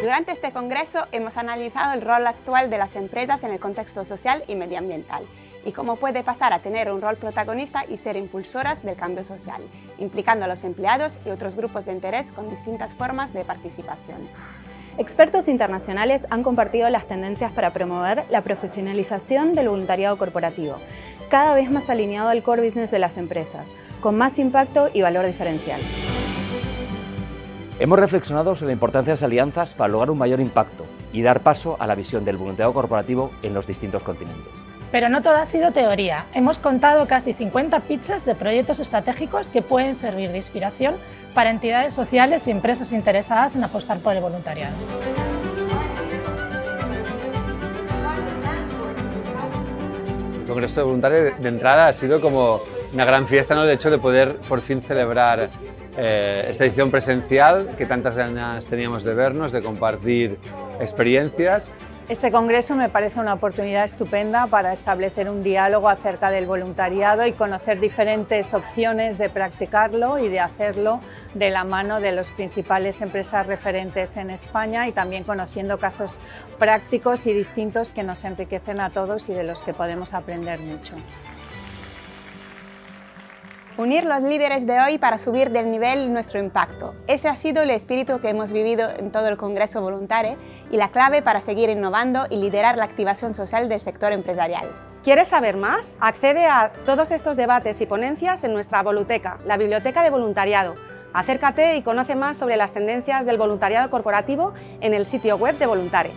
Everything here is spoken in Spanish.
Durante este congreso hemos analizado el rol actual de las empresas en el contexto social y medioambiental y cómo puede pasar a tener un rol protagonista y ser impulsoras del cambio social, implicando a los empleados y otros grupos de interés con distintas formas de participación. Expertos internacionales han compartido las tendencias para promover la profesionalización del voluntariado corporativo, cada vez más alineado al core business de las empresas, con más impacto y valor diferencial. Hemos reflexionado sobre la importancia de las alianzas para lograr un mayor impacto y dar paso a la visión del voluntariado corporativo en los distintos continentes. Pero no todo ha sido teoría. Hemos contado casi 50 pitches de proyectos estratégicos que pueden servir de inspiración para entidades sociales y empresas interesadas en apostar por el voluntariado. El Congreso de Voluntarios de entrada ha sido como una gran fiesta, ¿no? el hecho de poder por fin celebrar eh, esta edición presencial, que tantas ganas teníamos de vernos, de compartir experiencias este congreso me parece una oportunidad estupenda para establecer un diálogo acerca del voluntariado y conocer diferentes opciones de practicarlo y de hacerlo de la mano de las principales empresas referentes en España y también conociendo casos prácticos y distintos que nos enriquecen a todos y de los que podemos aprender mucho. Unir los líderes de hoy para subir del nivel nuestro impacto. Ese ha sido el espíritu que hemos vivido en todo el Congreso Voluntario y la clave para seguir innovando y liderar la activación social del sector empresarial. ¿Quieres saber más? Accede a todos estos debates y ponencias en nuestra Voluteca, la Biblioteca de Voluntariado. Acércate y conoce más sobre las tendencias del voluntariado corporativo en el sitio web de Voluntare.